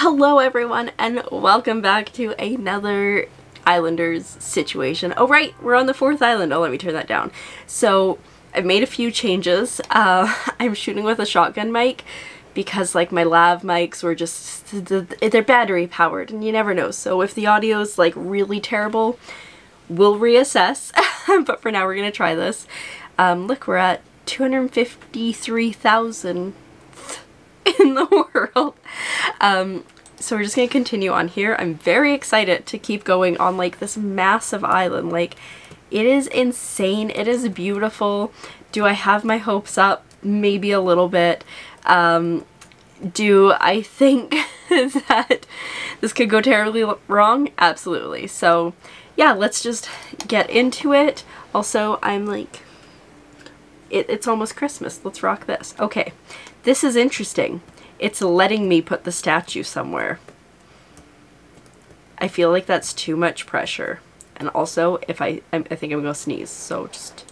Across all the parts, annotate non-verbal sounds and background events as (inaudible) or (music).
Hello everyone and welcome back to another Islanders situation. Oh right, we're on the fourth island. Oh, let me turn that down. So I've made a few changes. Uh, (laughs) I'm shooting with a shotgun mic because like my lav mics were just, they're battery powered and you never know. So if the audio is like really terrible, we'll reassess. (laughs) but for now we're going to try this. Um, look, we're at 253,000 (laughs) in the world. Um, so we're just going to continue on here. I'm very excited to keep going on like this massive island. Like it is insane. It is beautiful. Do I have my hopes up? Maybe a little bit. Um, do I think (laughs) that this could go terribly wrong? Absolutely. So yeah, let's just get into it. Also, I'm like, it, it's almost Christmas. Let's rock this. Okay, this is interesting. It's letting me put the statue somewhere. I feel like that's too much pressure. And also, if I, I think I'm to sneeze, so just,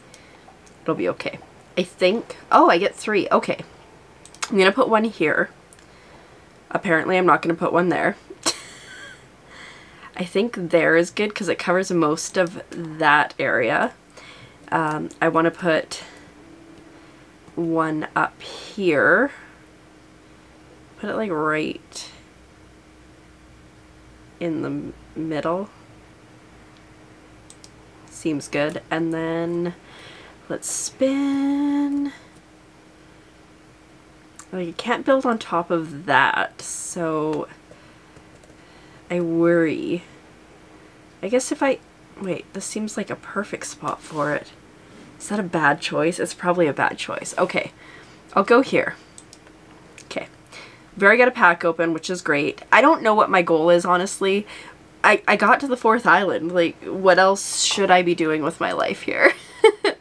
it'll be okay. I think, oh, I get three. Okay. I'm to put one here. Apparently, I'm not to put one there. (laughs) I think there is good because it covers most of that area. Um, I want to put one up here. Put it like right in the middle. Seems good. And then let's spin. Well, you can't build on top of that, so I worry. I guess if I... Wait, this seems like a perfect spot for it. Is that a bad choice? It's probably a bad choice. Okay, I'll go here. Okay. Very got a pack open, which is great. I don't know what my goal is, honestly. I, I got to the fourth island. Like, what else should I be doing with my life here?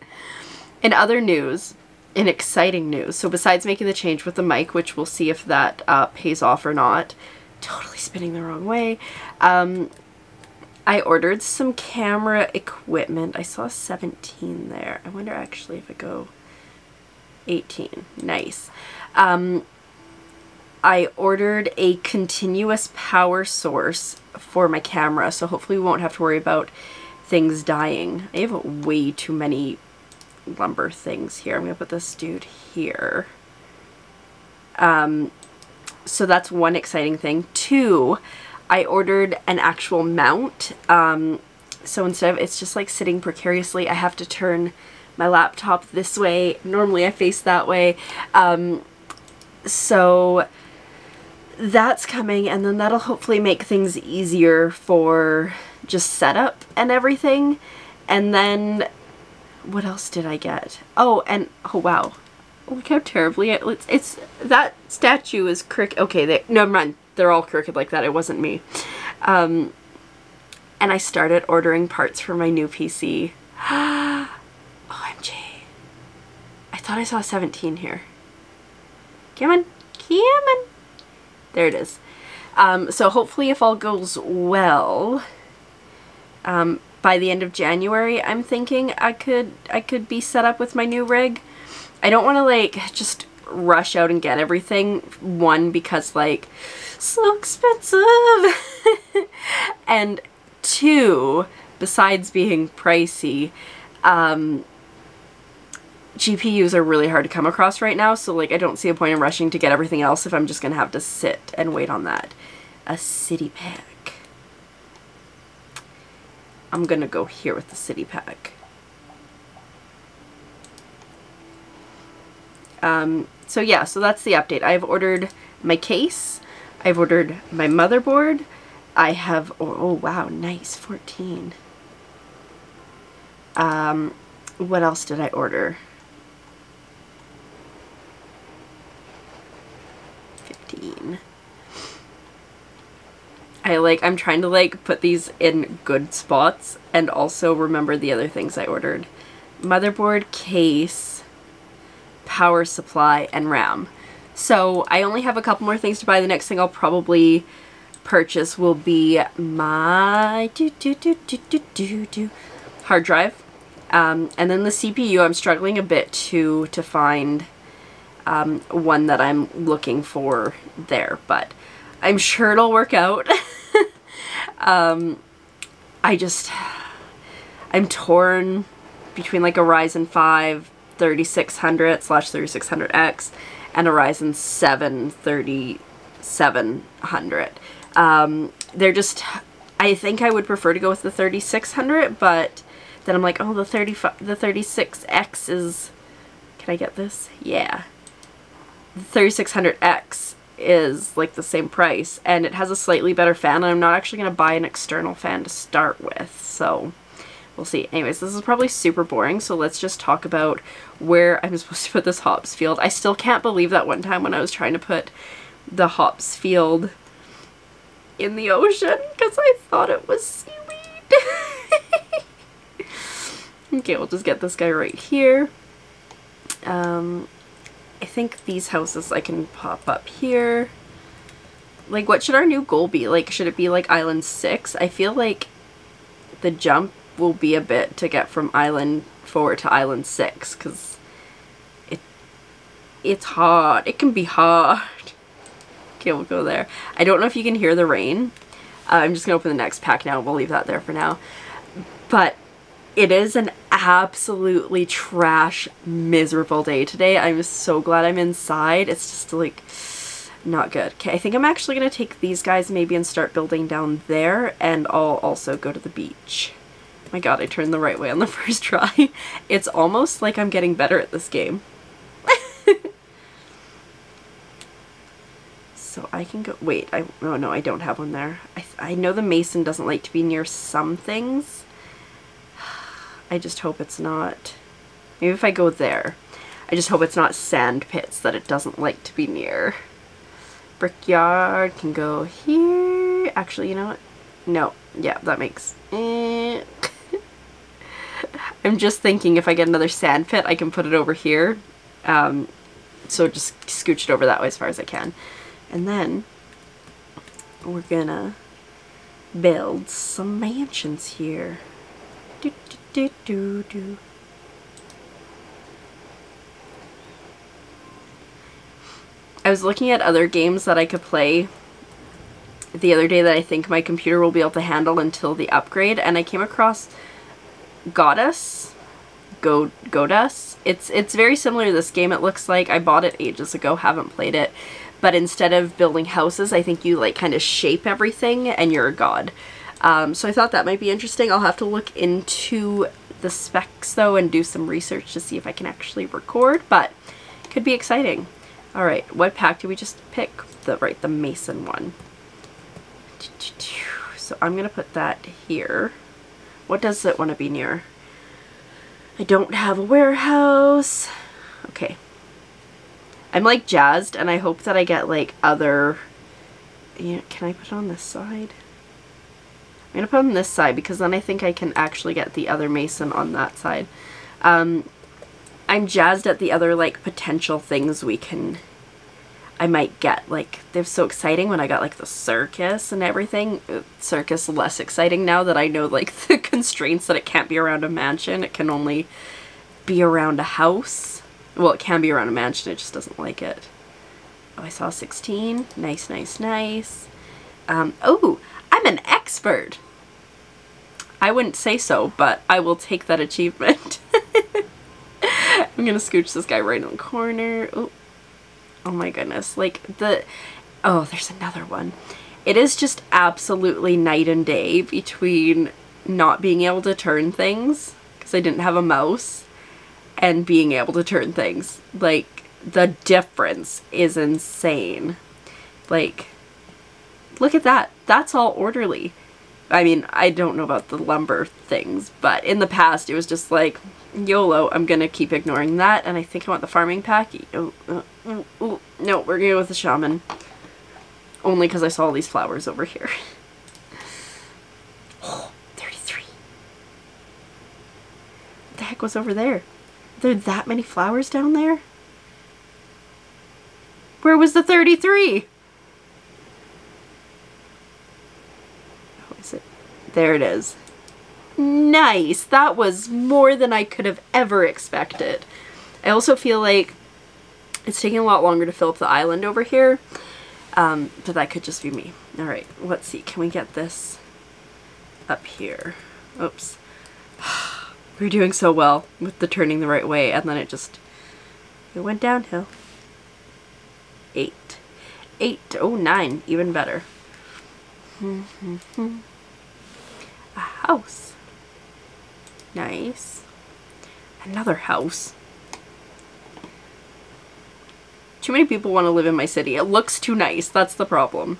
(laughs) in other news, in exciting news, so besides making the change with the mic, which we'll see if that uh, pays off or not, totally spinning the wrong way, um, I ordered some camera equipment. I saw 17 there. I wonder actually if I go 18. Nice. Um, I ordered a continuous power source for my camera, so hopefully we won't have to worry about things dying. I have way too many lumber things here. I'm going to put this dude here. Um, so that's one exciting thing. Two, I ordered an actual mount. Um, so instead of it's just like sitting precariously, I have to turn my laptop this way. Normally I face that way. Um, so that's coming and then that'll hopefully make things easier for just setup and everything. And then what else did I get? Oh, and oh wow. Look how terribly it, it's, it's that statue is crick. Okay, they, never mind they're all crooked like that. It wasn't me. Um, and I started ordering parts for my new PC. (gasps) OMG. I thought I saw 17 here. Come on. Come on. There it is. Um, so hopefully if all goes well, um, by the end of January, I'm thinking I could I could be set up with my new rig. I don't want to like just rush out and get everything. One, because like, so expensive. (laughs) and two, besides being pricey, um, GPUs are really hard to come across right now, so like I don't see a point in rushing to get everything else if I'm just gonna have to sit and wait on that. A city pack. I'm gonna go here with the city pack. Um, so yeah, so that's the update. I've ordered my case. I've ordered my motherboard. I have, oh, oh wow, nice, 14. Um, what else did I order? 15. I like, I'm trying to like put these in good spots and also remember the other things I ordered. Motherboard, case, power supply, and RAM. So I only have a couple more things to buy. The next thing I'll probably purchase will be my do, do, do, do, do, do, do, hard drive. Um, and then the CPU, I'm struggling a bit to, to find um, one that I'm looking for there. But I'm sure it'll work out. (laughs) um, I just, I'm torn between like a Ryzen 5 3600 slash 3600X and a Ryzen 7 3700. Um, they're just, I think I would prefer to go with the 3600, but then I'm like, oh, the 30, the 36X is, can I get this? Yeah. The 3600X is like the same price and it has a slightly better fan and I'm not actually going to buy an external fan to start with. So we'll see. Anyways, this is probably super boring, so let's just talk about where I'm (laughs) supposed to put this hops field. I still can't believe that one time when I was trying to put the hops field in the ocean because I thought it was seaweed. (laughs) okay, we'll just get this guy right here. Um, I think these houses I can pop up here. Like, what should our new goal be? Like, should it be like Island 6? I feel like the jump will be a bit to get from Island 4 to Island 6, because it, it's hard. It can be hard. (laughs) Okay, we'll go there. I don't know if you can hear the rain. Uh, I'm just going to open the next pack now. We'll leave that there for now. But it is an absolutely trash, miserable day today. I'm so glad I'm inside. It's just like not good. Okay, I think I'm actually going to take these guys maybe and start building down there and I'll also go to the beach. My god, I turned the right way on the (laughs) first try. It's almost like I'm getting better at this game. (laughs) So I can go, wait, I, oh no, I don't have one there. I, I know the mason doesn't like to be near some things. (sighs) I just hope it's not, maybe if I go there, I just hope it's not sand pits that it doesn't like to be near. Brickyard can go here. Actually, you know what? No, yeah, that makes, eh. I'm just thinking if I get another sand pit, I can put it over here. Um, so just scooch it over that way as far as I can. And then we're gonna build some mansions here. Do, do, do, do, I was looking at other games that I could play the other day that I think my computer will be able to handle until the upgrade and I came across Godus Go Godus. It's it's very similar to this game it looks like. I bought it ages ago, haven't played it but instead of building houses, I think you like kind of shape everything and you're a god. Um, so I thought that might be interesting. I'll have to look into the specs though and do some research to see if I can actually record, but could be exciting. All right, what pack did we just pick? The right, the Mason one. So I'm gonna put that here. What does it want to be near? I don't have a warehouse. Okay, I'm like jazzed and I hope that I get like other, yeah, can I put it on this side? I'm going to put it on this side because then I think I can actually get the other mason on that side. Um, I'm jazzed at the other like potential things we can, I might get. Like they're so exciting when I got like the circus and everything. Uh, circus less exciting now that I know like (laughs) the constraints that it can't be around a mansion. It can only be around a house. Well, it can be around a mansion, it just doesn't like it. Oh, I saw 16. Nice, nice, nice. Um, oh, I'm an expert. I wouldn't say so, but I will take that achievement. (laughs) I'm gonna scooch this guy right in the corner. Oh, oh my goodness. Like the, oh, there's another one. It is just absolutely night and day between not being able to turn things because I didn't have a mouse and being able to turn things. Like, the difference is insane. Like, look at that. That's all orderly. I mean, I don't know about the lumber things, but in the past it was just like, YOLO, I'm gonna keep ignoring that, and I think I want the farming pack. Oh, oh, oh. No, we're gonna go with the shaman. Only because I saw all these flowers over here. (gasps) oh, 33. What the heck was over there? Are there that many flowers down there? Where was the 33? Oh, is it? There it is. Nice! That was more than I could have ever expected. I also feel like it's taking a lot longer to fill up the island over here. Um, but that could just be me. All right, let's see. Can we get this up here? Oops. (sighs) We're doing so well with the turning the right way, and then it just, it went downhill. Eight. Eight. Oh, nine. Even better. (laughs) House. Nice. Another house. Too many people want to live in my city. It looks too nice. That's the problem.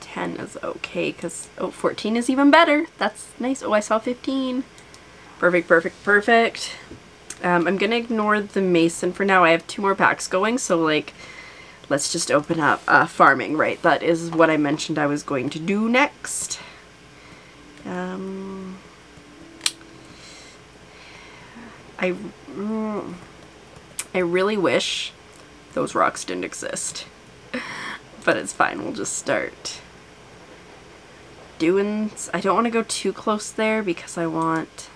10 is okay because, oh, 14 is even better. That's nice. Oh, I saw 15. Perfect, perfect, perfect. Um, I'm going to ignore the mason for now. I have two more packs going, so like, let's just open up uh, farming, right? That is what I mentioned I was going to do next. Um, I, mm, I really wish those rocks didn't exist. (laughs) but it's fine, we'll just start doing... I don't want to go too close there because I want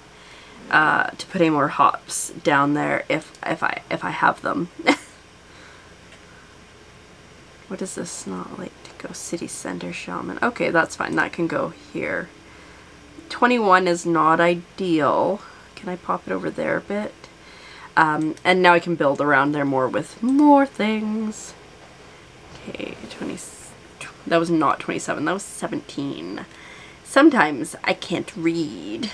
uh, to put any more hops down there if, if, I, if I have them. (laughs) what is this not like to go city center shaman? Okay, that's fine. That can go here. 21 is not ideal. Can I pop it over there a bit? Um, and now I can build around there more with more things. Okay, 20, that was not 27, that was 17. Sometimes I can't read.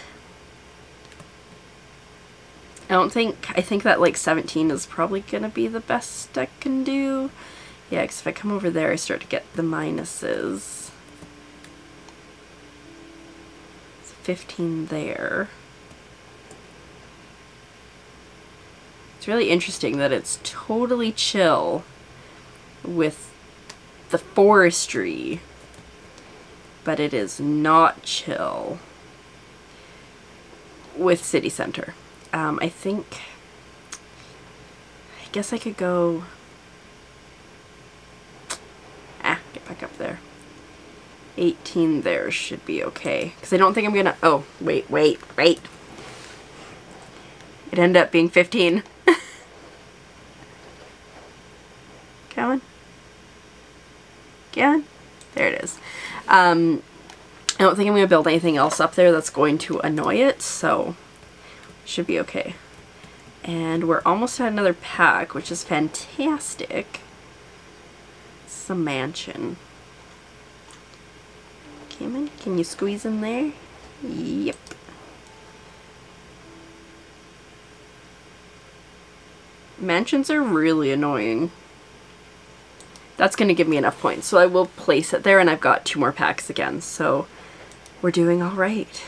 I don't think, I think that like 17 is probably to be the best I can do. Yeah, because if I come over there I start to get the minuses. It's 15 there. It's really interesting that it's totally chill with the forestry, but it is not chill with city center. Um, I think, I guess I could go, ah, get back up there. 18 there should be okay. Because I don't think I'm gonna, oh, wait, wait, wait. It ended up being 15. (laughs) Going? Going? There it is. Um, I don't think I'm going to build anything else up there that's going to annoy it, so should be okay. And we're almost at another pack, which is fantastic. It's a mansion. Can you squeeze in there? Yep. Mansions are really annoying. That's going to give me enough points, so I will place it there, and I've got two more packs again, so we're doing all right.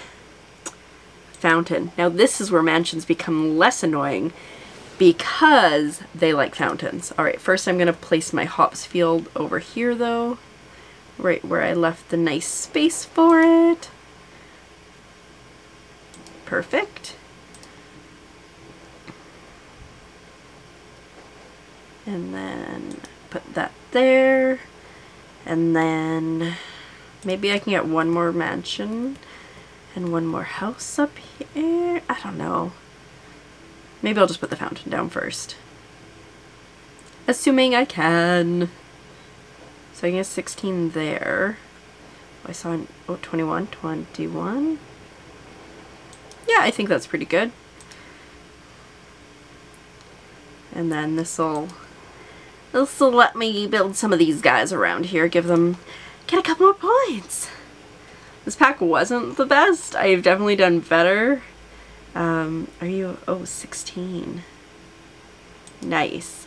Fountain. Now this is where mansions become less annoying because they like fountains. Alright, first I'm going to place my hops field over here though, right where I left the nice space for it. Perfect. And then put that there. And then maybe I can get one more mansion and one more house up here. I don't know. Maybe I'll just put the fountain down first. Assuming I can. So I guess 16 there. I saw, oh, 21, 21. Yeah, I think that's pretty good. And then this will this will let me build some of these guys around here, give them, get a couple more points. This pack wasn't the best. I've definitely done better. Um, are you, oh, 16. Nice.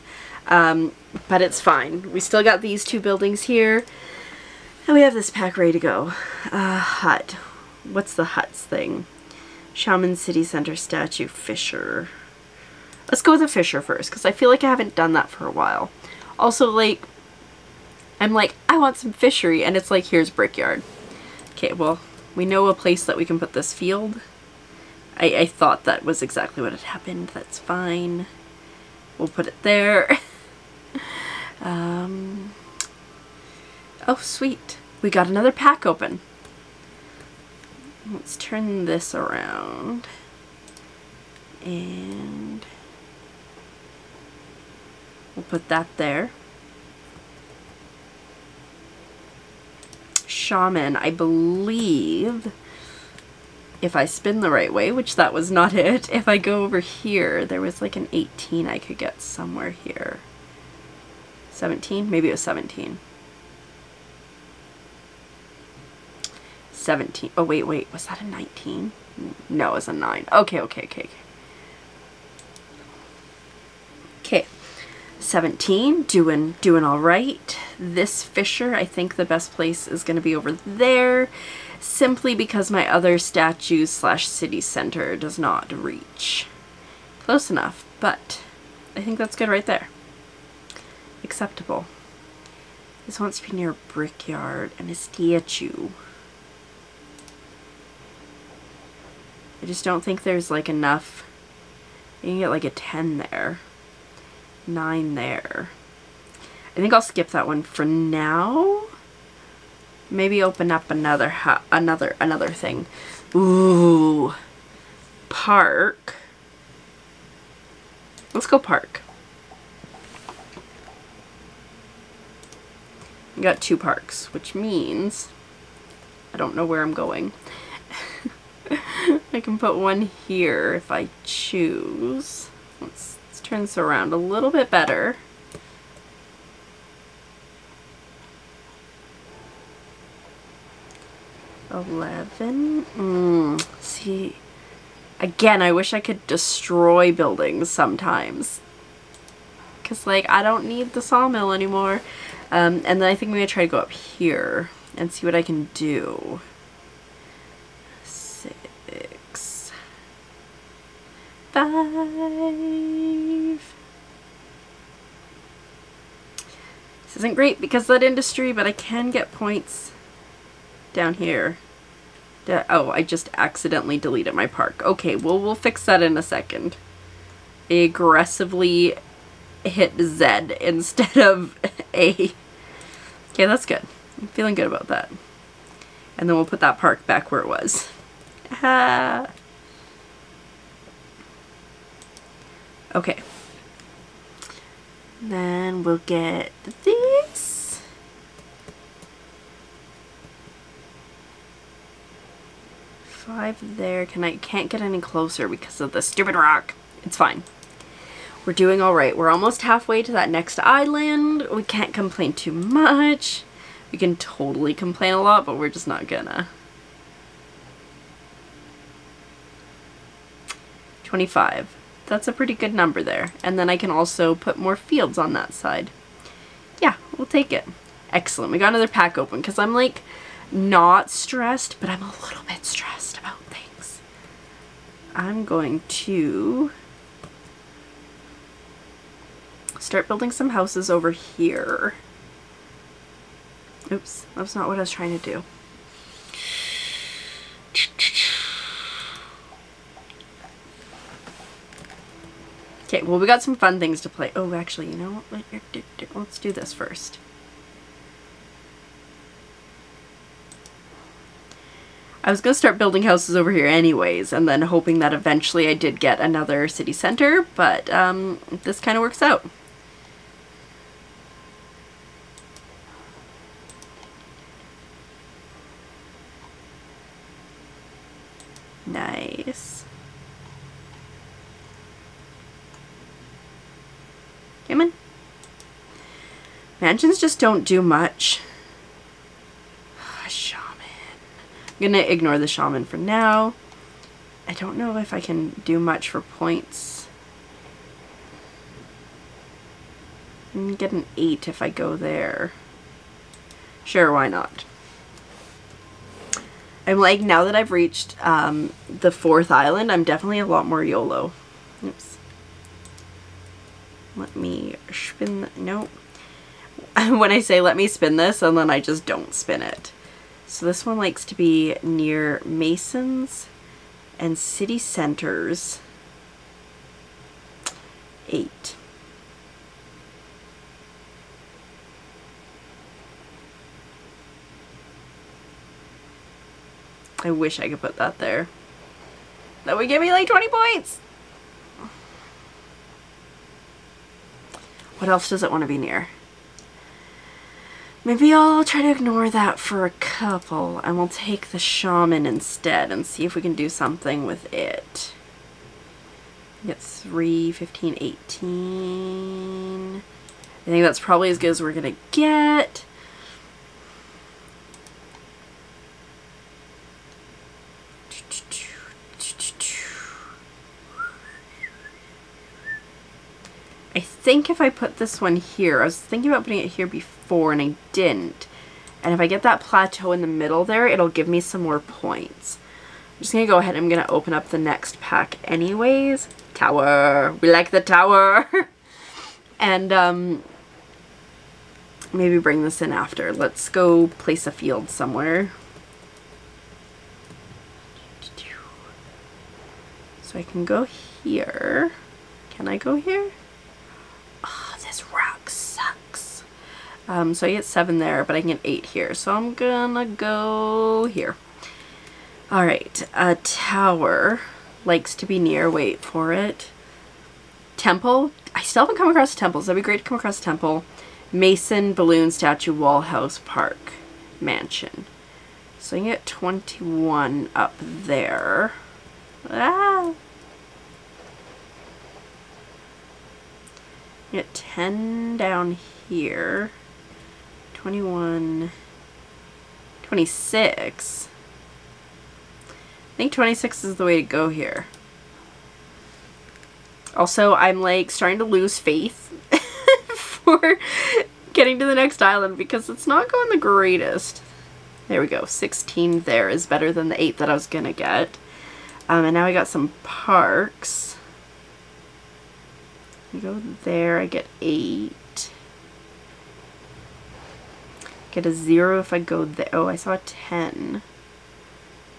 Um, but it's fine. We still got these two buildings here. And we have this pack ready to go. Uh, hut. What's the huts thing? Shaman City Center statue, Fisher. Let's go with the Fisher first, because I feel like I haven't done that for a while. Also, like, I'm like, I want some fishery, and it's like, here's Brickyard. Okay, well, we know a place that we can put this field. I, I thought that was exactly what had happened. That's fine. We'll put it there. (laughs) Um, oh, sweet. We got another pack open. Let's turn this around. And we'll put that there. Shaman, I believe, if I spin the right way, which that was not it, if I go over here, there was like an 18 I could get somewhere here. 17? Maybe it was 17. 17. Oh, wait, wait. Was that a 19? No, it was a 9. Okay, okay, okay, okay. Okay. 17, doing, doing all right. This Fisher, I think the best place is going to be over there, simply because my other statue slash city center does not reach. Close enough, but I think that's good right there. Acceptable. This wants to be near a brickyard and a statue. I just don't think there's like enough. You can get like a 10 there. 9 there. I think I'll skip that one for now. Maybe open up another another another thing. Ooh. Park. Let's go park. We got two parks, which means I don't know where I'm going. (laughs) I can put one here if I choose. Let's, let's turn this around a little bit better. Eleven? Mm, see, again, I wish I could destroy buildings sometimes. Because, like, I don't need the sawmill anymore. Um, and then I think I'm going to try to go up here and see what I can do. Six. five. This isn't great because that industry, but I can get points down here. Oh, I just accidentally deleted my park. Okay, well, we'll fix that in a second. Aggressively hit Z instead of A. Okay, that's good. I'm feeling good about that. And then we'll put that park back where it was. Ah. (laughs) Okay. Then we'll get this. Five there. Can I can't get any closer because of the stupid rock. It's fine. We're doing all right. We're almost halfway to that next island. We can't complain too much. We can totally complain a lot, but we're just not gonna. 25 that's a pretty good number there. And then I can also put more fields on that side. Yeah, we'll take it. Excellent. We got another pack open because I'm like not stressed, but I'm a little bit stressed about things. I'm going to start building some houses over here. Oops, that's not what I was trying to do. Okay, well we got some fun things to play. Oh, actually, you know what? Let's do this first. I was going to start building houses over here anyways, and then hoping that eventually I did get another city center, but um, this kind of works out. Nice. Come on. Mansions just don't do much. (sighs) shaman. I'm gonna ignore the shaman for now. I don't know if I can do much for points. I get an 8 if I go there. Sure, why not? I'm like, now that I've reached um, the fourth island, I'm definitely a lot more YOLO. Oops. Let me spin, no. (laughs) when I say let me spin this and then I just don't spin it. So this one likes to be near Masons and city centers. Eight. I wish I could put that there. That would give me like 20 points. What else does it want to be near? Maybe I'll try to ignore that for a couple and we'll take the shaman instead and see if we can do something with it. Get 3, 15, 18. I think that's probably as good as we're going to get. I think if I put this one here, I was thinking about putting it here before and I didn't. And if I get that plateau in the middle there, it'll give me some more points. I'm just going to go ahead I'm going to open up the next pack anyways. Tower. We like the tower. (laughs) and um, maybe bring this in after. Let's go place a field somewhere. So I can go here. Can I go here? Um, so I get seven there, but I can get eight here. So I'm gonna go here. All right, a tower likes to be near, wait for it. Temple, I still haven't come across temples. That'd be great to come across a temple. Mason, balloon, statue, wall, house, park, mansion. So I can get 21 up there. Ah! Get 10 down here. 21, 26. I think 26 is the way to go here. Also, I'm like starting to lose faith (laughs) for getting to the next island because it's not going the greatest. There we go. 16 there is better than the 8 that I was going to get. Um, and now I got some parks. I go there, I get 8. Get a 0 if I go there. Oh, I saw a 10.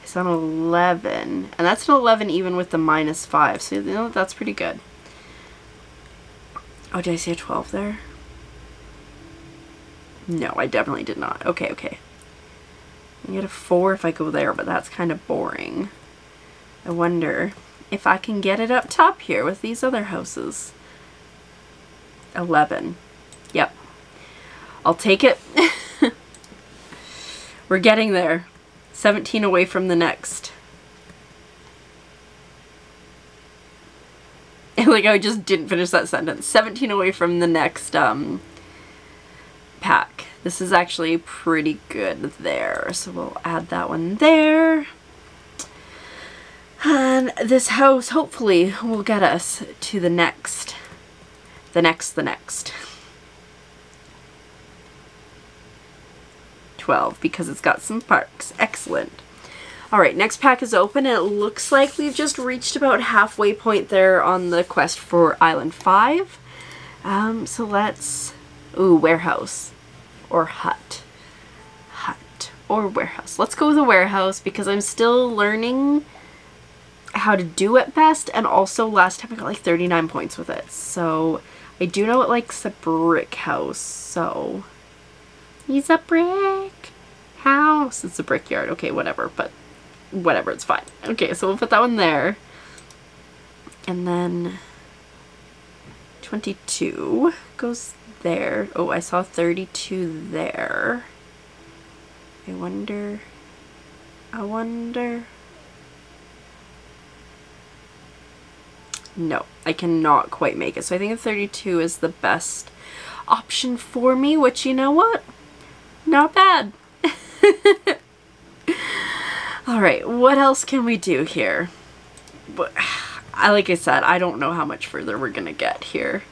I saw an 11. And that's an 11 even with the minus 5. So, you know, that's pretty good. Oh, did I see a 12 there? No, I definitely did not. Okay, okay. I get a 4 if I go there, but that's kind of boring. I wonder if I can get it up top here with these other houses. 11. Yep. I'll take it. (laughs) We're getting there. 17 away from the next. (laughs) like I just didn't finish that sentence. 17 away from the next um, pack. This is actually pretty good there. So we'll add that one there. And this house hopefully will get us to the next. The next, the next. 12 because it's got some parks. Excellent. Alright, next pack is open and it looks like we've just reached about halfway point there on the quest for Island 5. Um, so let's... Ooh, warehouse. Or hut. Hut. Or warehouse. Let's go with a warehouse because I'm still learning how to do it best and also last time I got like 39 points with it. So I do know it likes a brick house, so He's a brick house. It's a brickyard. Okay, whatever, but whatever, it's fine. Okay, so we'll put that one there. And then 22 goes there. Oh, I saw 32 there. I wonder, I wonder. No, I cannot quite make it. So I think 32 is the best option for me, which you know what? Not bad. (laughs) Alright, what else can we do here? But, (sighs) I, like I said, I don't know how much further we're gonna get here.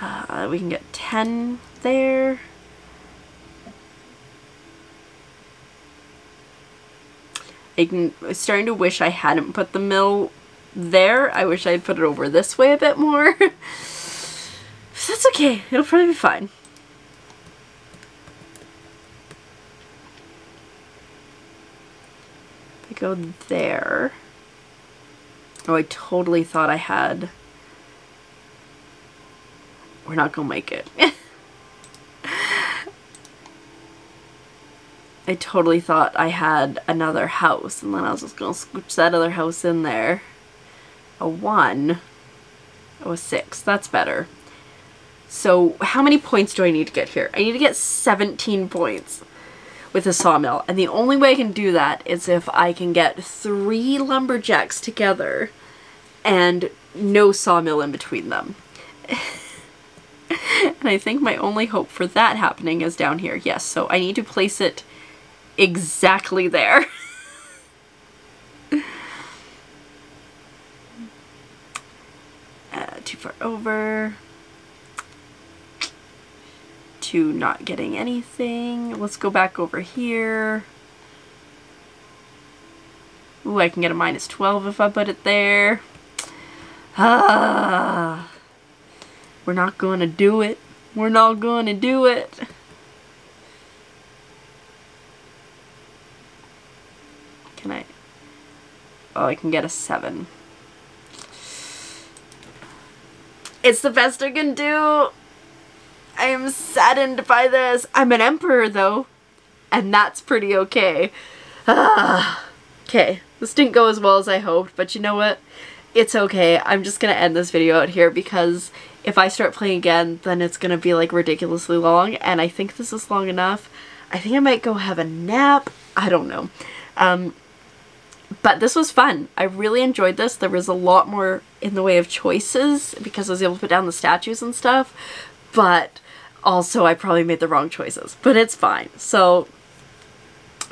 Uh, we can get 10 there. I can, I'm starting to wish I hadn't put the mill there. I wish I'd put it over this way a bit more. (laughs) That's okay. It'll probably be fine. I go there. Oh, I totally thought I had... We're not gonna make it. (laughs) I totally thought I had another house, and then I was just gonna scooch that other house in there. A one. Oh, a six. That's better. So how many points do I need to get here? I need to get 17 points with a sawmill. And the only way I can do that is if I can get three lumberjacks together and no sawmill in between them. (laughs) and I think my only hope for that happening is down here. Yes, so I need to place it exactly there. (laughs) uh, too far over. To not getting anything. Let's go back over here. Ooh, I can get a minus 12 if I put it there. Ah. We're not to do it. We're not to do it. Can I? Oh, I can get a 7. It's the best I can do. I am saddened by this. I'm an emperor, though. And that's pretty okay. (sighs) Okay, this didn't go as well as I hoped, but you know what? It's okay. I'm just gonna end this video out here because if I start playing again, then it's gonna be like ridiculously long, and I think this is long enough. I think I might go have a nap. I don't know. Um, but this was fun. I really enjoyed this. There was a lot more in the way of choices because I was able to put down the statues and stuff, but also I probably made the wrong choices, but it's fine. So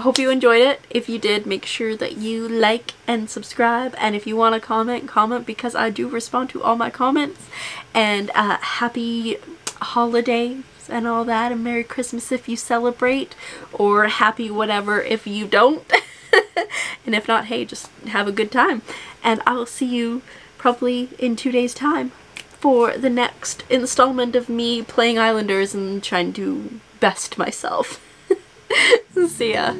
hope you enjoyed it. If you did, make sure that you like and subscribe. And if you want to comment, comment because I do respond to all my comments. And uh, happy holidays and all that. And Merry Christmas if you celebrate. Or happy whatever if you don't. (laughs) (laughs) and if not, hey, just have a good time. And I will see you probably in two days' time for the next installment of me playing Islanders and trying to best myself. (laughs) See ya.